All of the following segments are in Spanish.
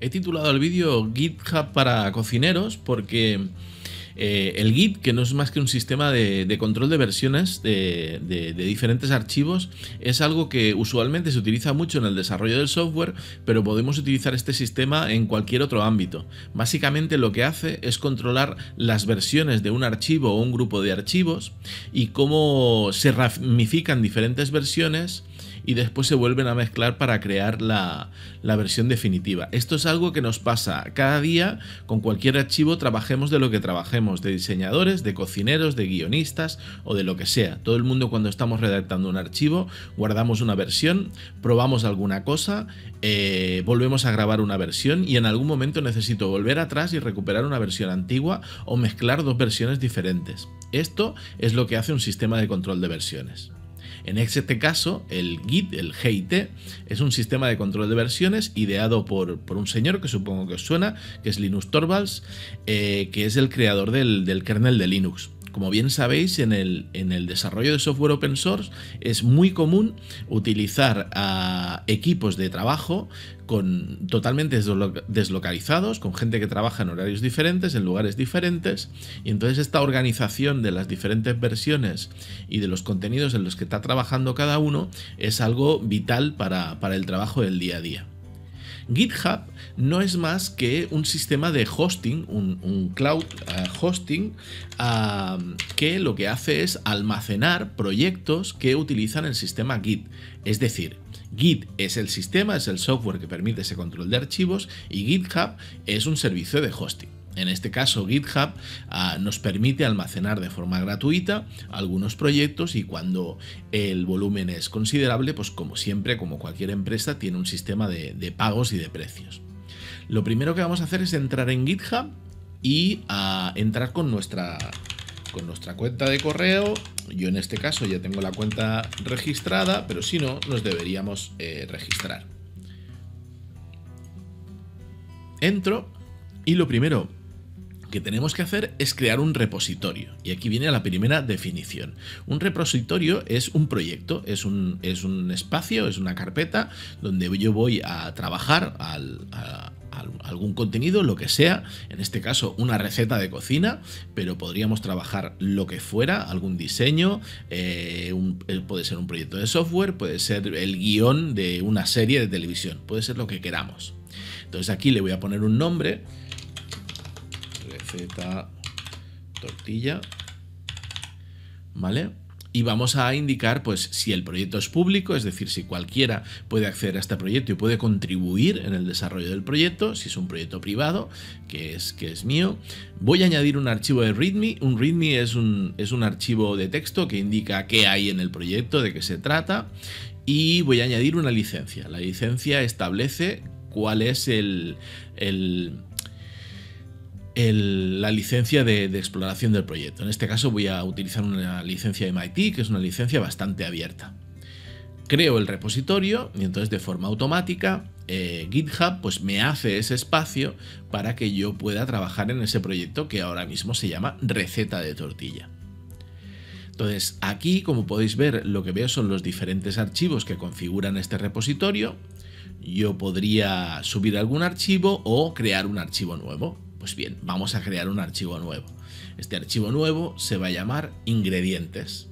He titulado el vídeo GitHub para cocineros porque eh, el Git, que no es más que un sistema de, control de versiones de, diferentes archivos, es algo que usualmente se utiliza mucho en el desarrollo del software, pero podemos utilizar este sistema en cualquier otro ámbito. Básicamente lo que hace es controlar las versiones de un archivo o un grupo de archivos y cómo se ramifican diferentes versiones y después se vuelven a mezclar para crear la, versión definitiva. Esto es algo que nos pasa cada día con cualquier archivo, trabajemos de lo que trabajemos, de diseñadores, de cocineros, de guionistas o de lo que sea. Todo el mundo cuando estamos redactando un archivo, guardamos una versión, probamos alguna cosa, eh, volvemos a grabar una versión y en algún momento necesito volver atrás y recuperar una versión antigua o mezclar dos versiones diferentes. Esto es lo que hace un sistema de control de versiones. En este caso, el Git, el GIT, es un sistema de control de versiones ideado por, un señor que supongo que os suena, que es Linus Torvalds, eh, que es el creador del, del kernel de Linux. Como bien sabéis, en el, en el, desarrollo de software open source es muy común utilizar equipos de trabajo con, totalmente deslocalizados, con gente que trabaja en horarios diferentes, en lugares diferentes, y entonces esta organización de las diferentes versiones y de los contenidos en los que está trabajando cada uno es algo vital para, para el trabajo del día a día. GitHub no es más que un sistema de hosting, un, cloud eh, hosting, que lo que hace es almacenar proyectos que utilizan el sistema Git. Es decir, Git es el sistema, es el software que permite ese control de archivos y GitHub es un servicio de hosting. En este caso, GitHub ah, nos permite almacenar de forma gratuita algunos proyectos y cuando el volumen es considerable, pues como siempre, como cualquier empresa, tiene un sistema de, pagos y de precios. Lo primero que vamos a hacer es entrar en GitHub y ah, entrar con nuestra, con nuestra cuenta de correo. Yo en este caso ya tengo la cuenta registrada, pero si no, nos deberíamos eh, registrar. Entro y lo primero que tenemos que hacer es crear un repositorio. Y aquí viene la primera definición. Un repositorio es un proyecto, es un, es un espacio, es una carpeta donde yo voy a trabajar algún contenido, lo que sea, en este caso una receta de cocina, pero podríamos trabajar lo que fuera, algún diseño, eh, eh, puede ser un proyecto de software, puede ser el guion de una serie de televisión, puede ser lo que queramos. Entonces aquí le voy a poner un nombre, tortilla. ¿Vale? Y vamos a indicar, pues, si el proyecto es público, es decir, si cualquiera puede acceder a este proyecto y puede contribuir en el desarrollo del proyecto, si es un proyecto privado, que es, que es mío. Voy a añadir un archivo de README. Un README es un, es un archivo de texto que indica qué hay en el proyecto, de qué se trata. Y voy a añadir una licencia. La licencia establece cuál es el, el la licencia de, exploración del proyecto. En este caso voy a utilizar una licencia MIT, que es una licencia bastante abierta. Creo el repositorio y entonces de forma automática eh, GitHub pues me hace ese espacio para que yo pueda trabajar en ese proyecto que ahora mismo se llama receta de tortilla. Entonces aquí como podéis ver lo que veo son los diferentes archivos que configuran este repositorio. Yo podría subir algún archivo o crear un archivo nuevo. Pues bien, vamos a crear un archivo nuevo. Este archivo nuevo se va a llamar ingredientes.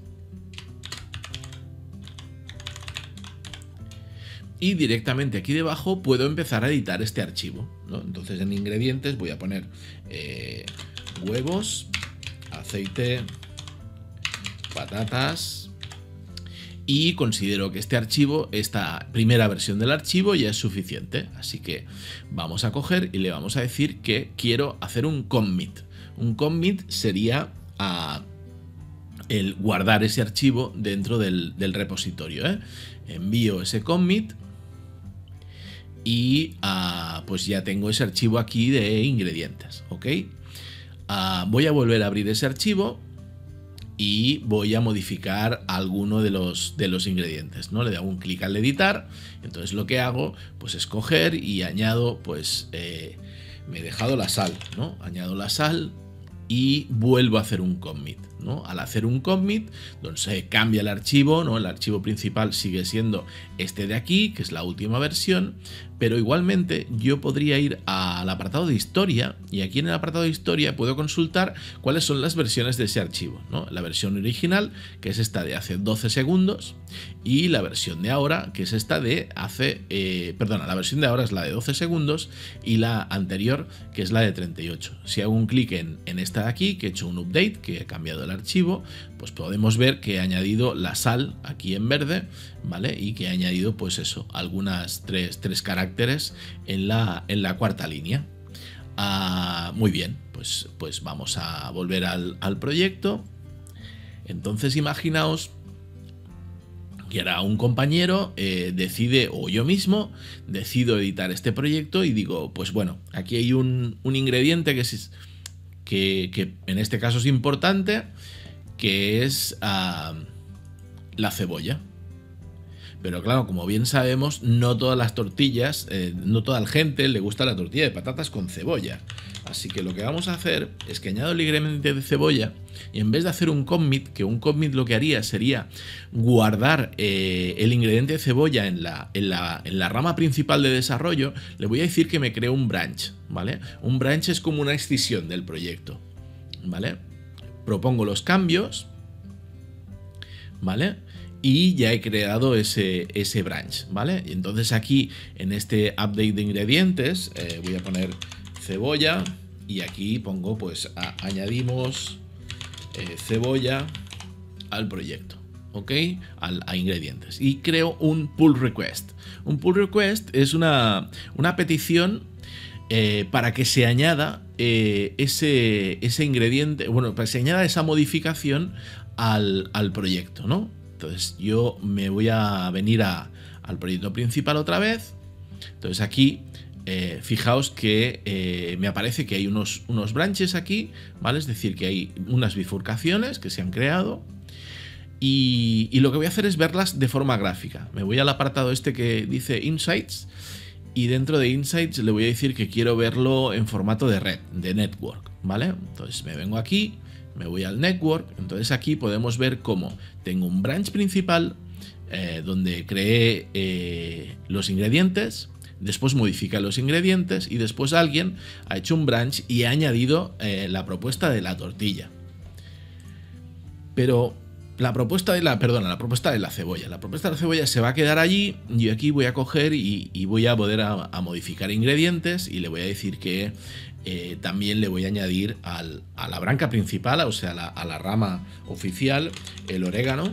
Y directamente aquí debajo puedo empezar a editar este archivo. Entonces en ingredientes voy a poner eh, huevos, aceite, patatas, y considero que este archivo, esta primera versión del archivo ya es suficiente. Así que vamos a coger y le vamos a decir que quiero hacer un commit. Un commit sería ah, el guardar ese archivo dentro del, repositorio. ¿eh? Envío ese commit y ah, pues ya tengo ese archivo aquí de ingredientes. ¿ok? Ah, voy a volver a abrir ese archivo y voy a modificar alguno de los, de los ingredientes, ¿no? Le doy un clic al editar, entonces lo que hago pues es coger y añado pues eh, me he dejado la sal, ¿no? Añado la sal y vuelvo a hacer un commit, ¿no? Al hacer un commit, donde se cambia el archivo, ¿no? El archivo principal sigue siendo este de aquí, que es la última versión, pero igualmente yo podría ir al apartado de historia y aquí en el apartado de historia puedo consultar cuáles son las versiones de ese archivo. ¿no? La versión original, que es esta de hace 12 segundos, y la versión de ahora, que es esta de hace... Eh, perdona, la versión de ahora es la de 12 segundos y la anterior, que es la de 38. Si hago un clic en, en esta de aquí, que he hecho un update, que he cambiado el archivo, pues podemos ver que he añadido la sal aquí en verde, ¿vale? Y que he añadido, pues eso, algunas tres, tres caracteres en la, en la cuarta línea. Ah, muy bien, pues, pues vamos a volver al, proyecto. Entonces imaginaos que ahora un compañero eh, decide, o yo mismo, decido editar este proyecto y digo, pues bueno, aquí hay un, ingrediente que, es, que, que en este caso es importante que es ah, la cebolla. Pero claro, como bien sabemos, no todas las tortillas, eh, no toda la gente le gusta la tortilla de patatas con cebolla. Así que lo que vamos a hacer es que añado el ingrediente de cebolla y en vez de hacer un commit, que un commit lo que haría sería guardar eh, el ingrediente de cebolla en la, en, la, en la rama principal de desarrollo, le voy a decir que me creo un branch, ¿vale? Un branch es como una excisión del proyecto, ¿vale? propongo los cambios, ¿vale? Y ya he creado ese, ese branch, ¿vale? Y entonces aquí en este update de ingredientes eh, voy a poner cebolla y aquí pongo pues añadimos eh, cebolla al proyecto. ¿ok? a ingredientes. Y creo un pull request. Un pull request es una, una petición eh, para que se añada ese, ese, ingrediente, bueno, para que se añada esa modificación al, proyecto, ¿no? Entonces yo me voy a venir al proyecto principal otra vez. Entonces aquí, eh, fijaos que me aparece que hay unos, unos branches aquí, ¿vale? Es decir, que hay unas bifurcaciones que se han creado. Y, y lo que voy a hacer es verlas de forma gráfica. Me voy al apartado este que dice Insights y dentro de Insights le voy a decir que quiero verlo en formato de red, de network, ¿vale? Entonces me vengo aquí, me voy al network, entonces aquí podemos ver cómo tengo un branch principal eh, donde creé eh, los ingredientes, después modifica los ingredientes y después alguien ha hecho un branch y ha añadido eh, la propuesta de la tortilla. Pero la propuesta de la, perdona, la propuesta de la cebolla. La propuesta de la cebolla se va a quedar allí. y aquí voy a coger y, voy a poder a, modificar ingredientes y le voy a decir que eh, también le voy a añadir a la branca principal, o sea, a la rama oficial, el orégano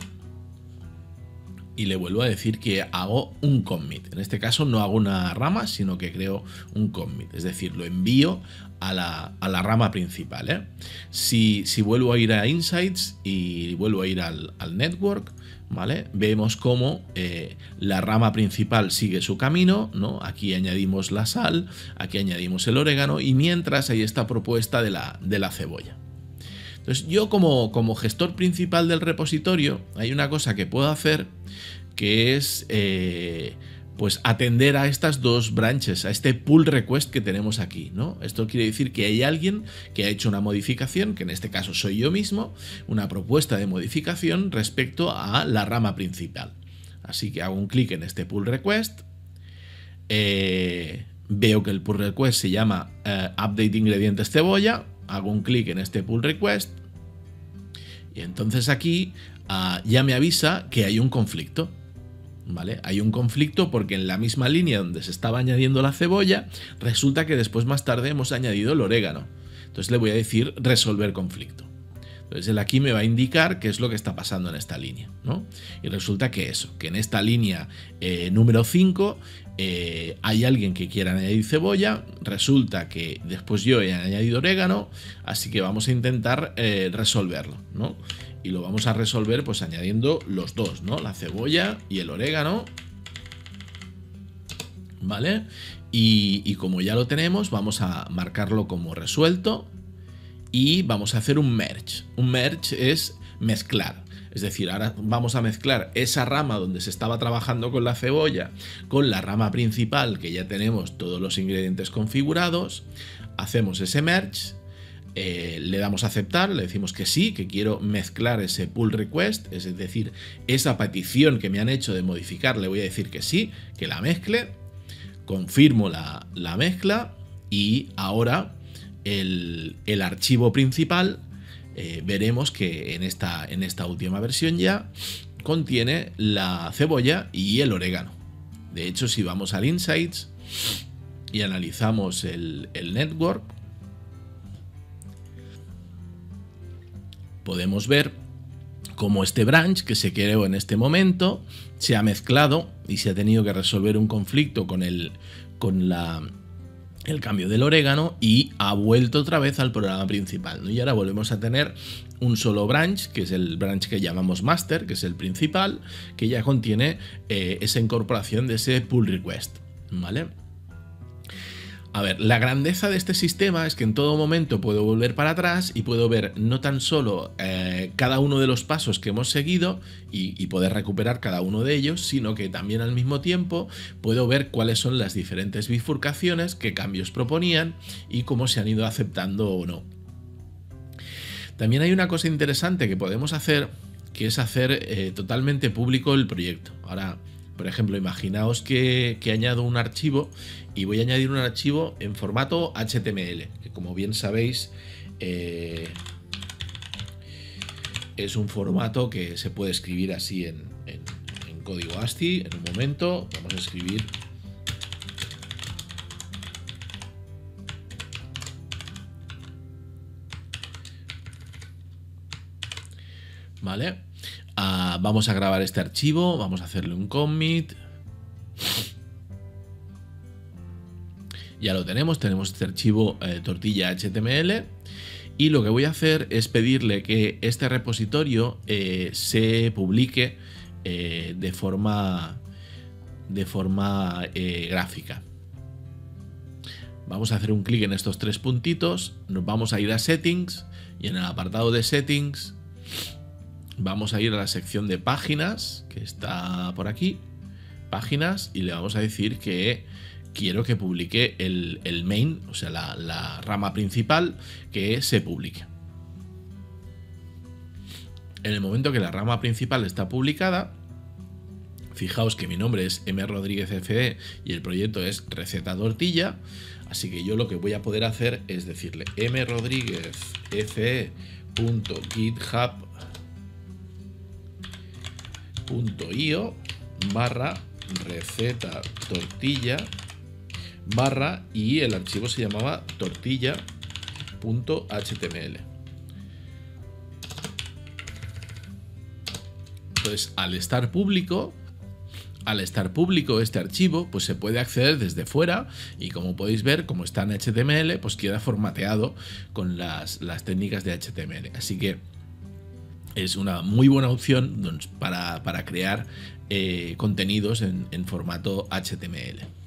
y le vuelvo a decir que hago un commit. En este caso no hago una rama, sino que creo un commit. Es decir, lo envío a la, rama principal. ¿eh? Si, vuelvo a ir a Insights y vuelvo a ir al, network, ¿vale? Vemos cómo eh, la rama principal sigue su camino, ¿no? Aquí añadimos la sal, aquí añadimos el orégano y mientras hay esta propuesta de la, de la cebolla. Entonces yo como, como gestor principal del repositorio hay una cosa que puedo hacer que es eh, pues atender a estas dos branches, a este pull request que tenemos aquí, ¿no? Esto quiere decir que hay alguien que ha hecho una modificación, que en este caso soy yo mismo, una propuesta de modificación respecto a la rama principal. Así que hago un clic en este pull request, eh, veo que el pull request se llama eh, update ingredientes cebolla, hago un clic en este pull request y entonces aquí ah, ya me avisa que hay un conflicto. ¿Vale? Hay un conflicto porque en la misma línea donde se estaba añadiendo la cebolla, resulta que después más tarde hemos añadido el orégano. Entonces le voy a decir resolver conflicto. Entonces él aquí me va a indicar qué es lo que está pasando en esta línea. ¿no? Y resulta que eso, que en esta línea eh, número 5 eh, hay alguien que quiera añadir cebolla, resulta que después yo he añadido orégano, así que vamos a intentar eh, resolverlo, ¿no? Y lo vamos a resolver pues añadiendo los dos, ¿no? La cebolla y el orégano, ¿vale? Y, y como ya lo tenemos, vamos a marcarlo como resuelto y vamos a hacer un merge. Un merge es mezclar. Es decir, ahora vamos a mezclar esa rama donde se estaba trabajando con la cebolla con la rama principal que ya tenemos todos los ingredientes configurados. Hacemos ese merge. eh, le damos a aceptar, le decimos que sí, que quiero mezclar ese pull request, es decir, esa petición que me han hecho de modificar, le voy a decir que sí, que la mezcle, confirmo la, mezcla y ahora el, archivo principal eh, veremos que en esta, en esta última versión ya contiene la cebolla y el orégano. De hecho, si vamos al Insights y analizamos el, network, podemos ver cómo este branch que se creó en este momento se ha mezclado y se ha tenido que resolver un conflicto con el, con la, el cambio del orégano y ha vuelto otra vez al programa principal. Y ahora volvemos a tener un solo branch, que es el branch que llamamos master, que es el principal, que ya contiene eh, esa incorporación de ese pull request. ¿Vale? A ver, la grandeza de este sistema es que en todo momento puedo volver para atrás y puedo ver no tan solo eh, cada uno de los pasos que hemos seguido y, poder recuperar cada uno de ellos, sino que también al mismo tiempo puedo ver cuáles son las diferentes bifurcaciones, qué cambios proponían y cómo se han ido aceptando o no. También hay una cosa interesante que podemos hacer, que es hacer eh, totalmente público el proyecto. Ahora, por ejemplo, imaginaos que, añado un archivo y voy a añadir un archivo en formato HTML, que como bien sabéis eh, es un formato que se puede escribir así en, en código ASCII. En un momento vamos a escribir ¿Vale? Ah, vamos a grabar este archivo, vamos a hacerle un commit. Ya lo tenemos, tenemos este archivo eh, tortilla HTML. Y lo que voy a hacer es pedirle que este repositorio eh, se publique eh, de forma, de forma gráfica. Vamos a hacer un clic en estos tres puntitos, nos vamos a ir a Settings y en el apartado de Settings vamos a ir a la sección de páginas, que está por aquí, páginas, y le vamos a decir que quiero que publique el, main, o sea, la, rama principal, que se publique. En el momento que la rama principal está publicada, fijaos que mi nombre es M. Rodríguez FE y el proyecto es Receta Tortilla, así que yo lo que voy a poder hacer es decirle M. Rodríguez .io barra receta tortilla barra y el archivo se llamaba tortilla.html. Entonces, al estar público, al estar público este archivo, pues se puede acceder desde fuera y como podéis ver, como está en HTML, pues queda formateado con las, las técnicas de HTML. Así que es una muy buena opción para, crear eh, contenidos en formato HTML.